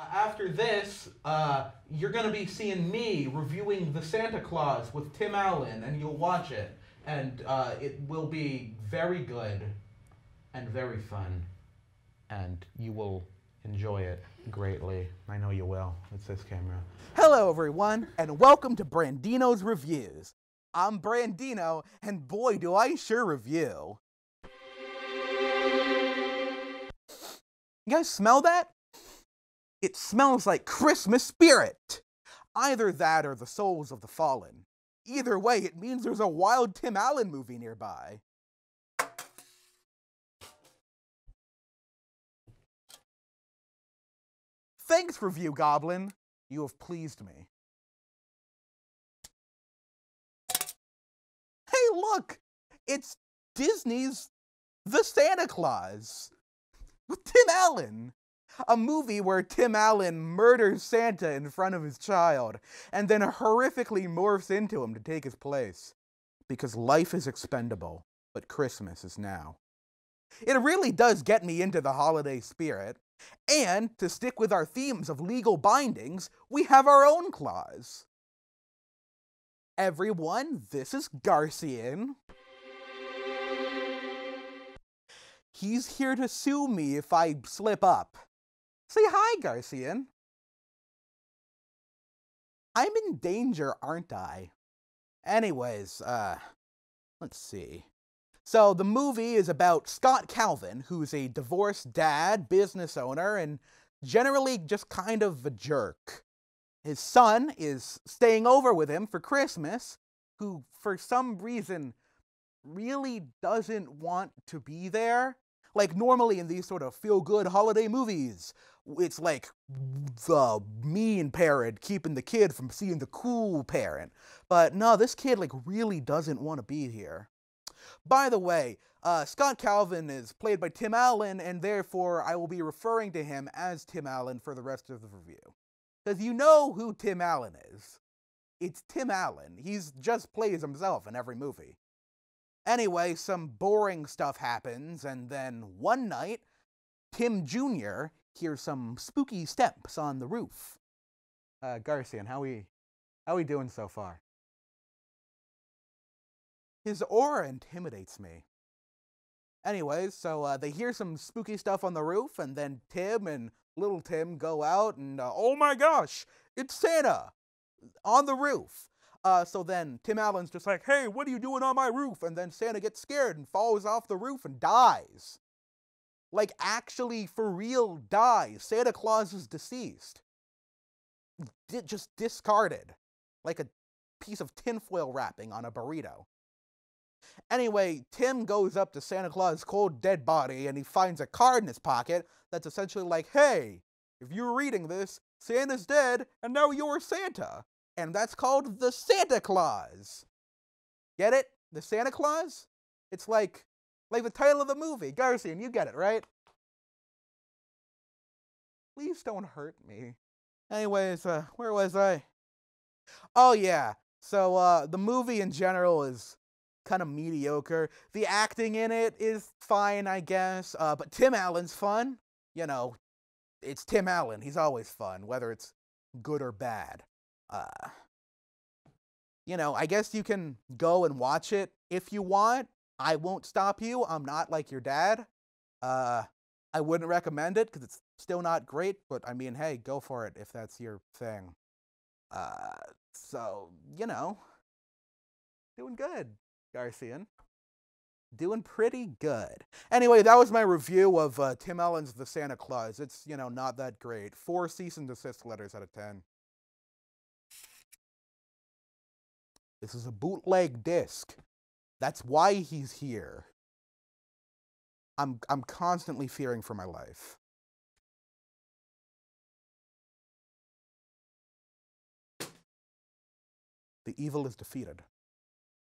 Uh, after this, uh, you're going to be seeing me reviewing The Santa Clause with Tim Allen, and you'll watch it. And uh, it will be very good and very fun. And you will enjoy it greatly. I know you will. It's this camera. Hello, everyone, and welcome to Brandino's Reviews. I'm Brandino, and boy, do I sure review. You guys smell that? It smells like Christmas spirit. Either that or the souls of the fallen. Either way, it means there's a wild Tim Allen movie nearby. Thanks, Review Goblin. You have pleased me. Hey, look! It's Disney's The Santa Clause with Tim Allen. A movie where Tim Allen murders Santa in front of his child and then horrifically morphs into him to take his place. Because life is expendable, but Christmas is now. It really does get me into the holiday spirit. And to stick with our themes of legal bindings, we have our own clause. Everyone, this is Garcian. He's here to sue me if I slip up. Say hi, Garcian. I'm in danger, aren't I? Anyways, uh, let's see. So the movie is about Scott Calvin, who's a divorced dad, business owner, and generally just kind of a jerk. His son is staying over with him for Christmas, who for some reason really doesn't want to be there. Like normally in these sort of feel good holiday movies, it's like the mean parent keeping the kid from seeing the cool parent. But no, this kid like really doesn't want to be here. By the way, uh, Scott Calvin is played by Tim Allen, and therefore I will be referring to him as Tim Allen for the rest of the review. Because you know who Tim Allen is. It's Tim Allen. He's just plays himself in every movie. Anyway, some boring stuff happens, and then one night, Tim Jr. hears some spooky steps on the roof. Uh, Garcian, how we, how we doing so far? His aura intimidates me. Anyways, so uh, they hear some spooky stuff on the roof, and then Tim and little Tim go out, and uh, oh my gosh, it's Santa on the roof. Uh, so then Tim Allen's just like, hey, what are you doing on my roof? And then Santa gets scared and falls off the roof and dies. Like, actually, for real, dies. Santa Claus is deceased. D- just discarded. Like a piece of tinfoil wrapping on a burrito. Anyway, Tim goes up to Santa Claus' cold dead body and he finds a card in his pocket that's essentially like, hey, if you're reading this, Santa's dead and now you're Santa. And that's called the Santa Clause. Get it? The Santa Clause? It's like like the title of the movie. Garcian, you get it, right? Please don't hurt me. Anyways, uh, where was I? Oh yeah. So uh the movie in general is kind of mediocre. The acting in it is fine, I guess. Uh, but Tim Allen's fun. You know, it's Tim Allen. He's always fun, whether it's good or bad. Uh, you know, I guess you can go and watch it if you want. I won't stop you. I'm not like your dad. Uh, I wouldn't recommend it because it's still not great. But I mean, hey, go for it if that's your thing. Uh, so you know, doing good. Garcian. Doing pretty good. Anyway, that was my review of uh, Tim Allen's The Santa Clause. It's, you know, not that great. Four cease and desist letters out of ten. This is a bootleg disc. That's why he's here. I'm, I'm constantly fearing for my life. The evil is defeated.